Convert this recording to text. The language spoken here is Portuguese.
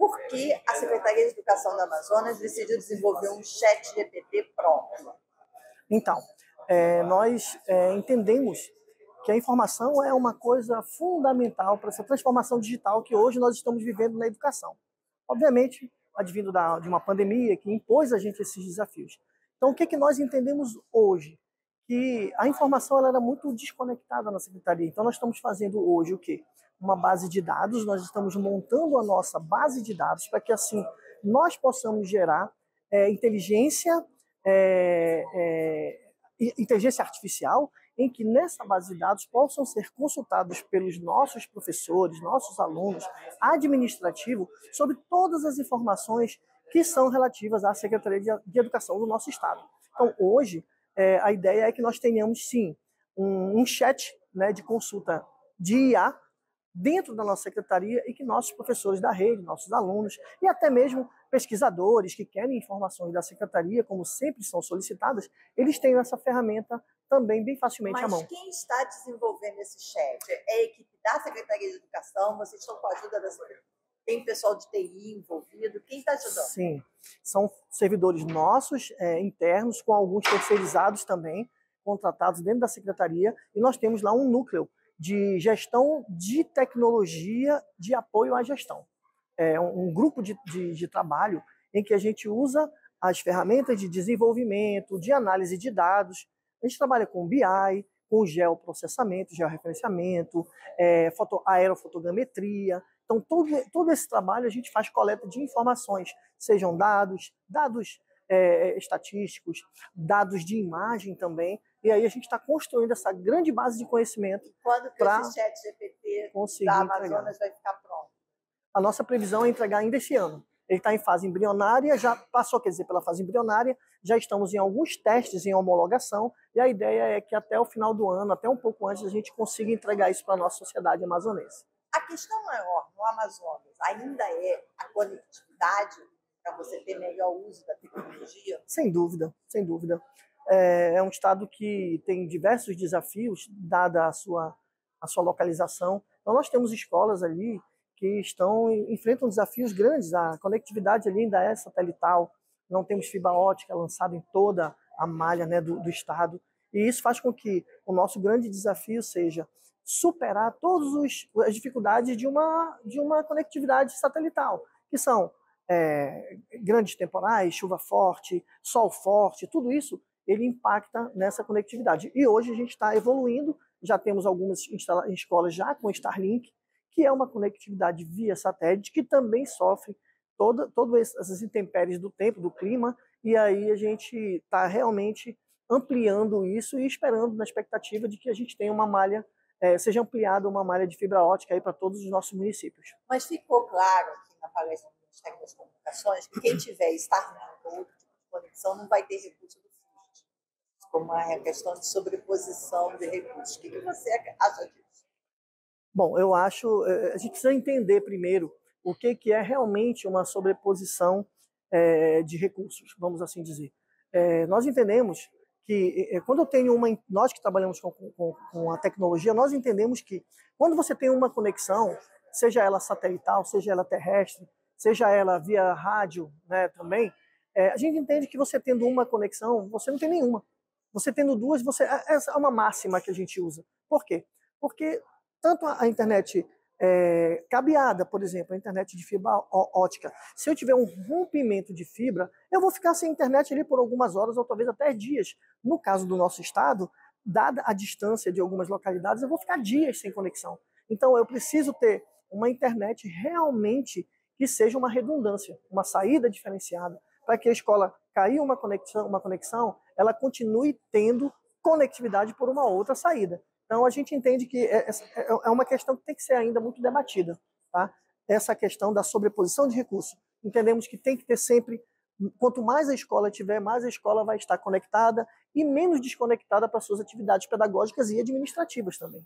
por que a Secretaria de Educação da Amazonas decidiu desenvolver um chat GPT próprio? Então, é, nós é, entendemos que a informação é uma coisa fundamental para essa transformação digital que hoje nós estamos vivendo na educação. Obviamente, advindo da, de uma pandemia que impôs a gente esses desafios. Então, o que, que nós entendemos hoje? Que a informação ela era muito desconectada na secretaria. Então, nós estamos fazendo hoje o quê? Uma base de dados, nós estamos montando a nossa base de dados para que, assim, nós possamos gerar é, inteligência, é, é, inteligência artificial em que nessa base de dados possam ser consultados pelos nossos professores, nossos alunos, administrativo, sobre todas as informações que são relativas à Secretaria de Educação do nosso Estado. Então, hoje, é, a ideia é que nós tenhamos, sim, um, um chat né, de consulta de IA dentro da nossa secretaria e que nossos professores da rede, nossos alunos e até mesmo pesquisadores que querem informações da secretaria, como sempre são solicitadas, eles tenham essa ferramenta também bem facilmente Mas à mão. Mas quem está desenvolvendo esse chat? É a equipe da Secretaria de Educação? Vocês estão com a ajuda da Secretaria? Tem pessoal de TI envolvido? Quem está ajudando? Sim, são servidores nossos, é, internos, com alguns terceirizados também, contratados dentro da Secretaria, e nós temos lá um núcleo de gestão de tecnologia de apoio à gestão. É um, grupo de, de, de trabalho em que a gente usa as ferramentas de desenvolvimento, de análise de dados, a gente trabalha com BI, com geoprocessamento, georreferenciamento, é, foto, aerofotogrametria. Então, todo, todo esse trabalho a gente faz coleta de informações, sejam dados, dados é, estatísticos, dados de imagem também. E aí a gente está construindo essa grande base de conhecimento. E quando que esse chat GPT da Amazonas vai ficar pronto? A nossa previsão é entregar ainda esse ano. Ele está em fase embrionária, já passou, quer dizer, pela fase embrionária, já estamos em alguns testes em homologação, e a ideia é que até o final do ano, até um pouco antes, a gente consiga entregar isso para a nossa sociedade amazonense. A questão maior no Amazonas ainda é a conectividade para você ter melhor uso da tecnologia? Sem dúvida, sem dúvida. É, é um estado que tem diversos desafios, dada a sua, a sua localização. Então, nós temos escolas ali que estão enfrentam desafios grandes. A conectividade ali ainda é satelital, não temos fibra ótica lançada em toda a malha né, do, do estado. E isso faz com que o nosso grande desafio seja superar todas as dificuldades de uma, de uma conectividade satelital, que são é, grandes temporais, chuva forte, sol forte, tudo isso ele impacta nessa conectividade. E hoje a gente está evoluindo, já temos algumas escolas já com Starlink, que é uma conectividade via satélite que também sofre toda, todas essas intempéries do tempo, do clima, e aí a gente está realmente ampliando isso e esperando na expectativa de que a gente tenha uma malha, é, seja ampliada uma malha de fibra ótica aí para todos os nossos municípios. Mas ficou claro aqui na palestra do Ministério das Comunicações que quem tiver Starlink ou outro tipo de conexão não vai ter recurso do FIST, como é a questão de sobreposição de recursos. O que, que você acha disso? Bom, eu acho, eh, a gente precisa entender primeiro o que, que é realmente uma sobreposição é, de recursos, vamos assim dizer. É, nós entendemos que é, quando eu tenho uma, nós que trabalhamos com, com, com, a tecnologia, nós entendemos que quando você tem uma conexão, seja ela satelital, seja ela terrestre, seja ela via rádio, né, também, a gente entende que você tendo uma conexão, você não tem nenhuma. Você tendo duas, você essa é uma máxima que a gente usa. Por quê? Porque tanto a, internet é, cabeada, por exemplo, a internet de fibra ótica. Se eu tiver um rompimento de fibra, eu vou ficar sem internet ali por algumas horas ou talvez até dias. No caso do nosso estado, dada a distância de algumas localidades, eu vou ficar dias sem conexão. Então eu preciso ter uma internet realmente que seja uma redundância, uma saída diferenciada, para que a escola cair uma conexão, uma conexão, ela continue tendo conectividade por uma outra saída. Então, a gente entende que é, é, é, é uma questão que tem que ser ainda muito debatida, tá? essa questão da sobreposição de recursos. Entendemos que tem que ter sempre, quanto mais a escola tiver, mais a escola vai estar conectada e menos desconectada para suas atividades pedagógicas e administrativas também.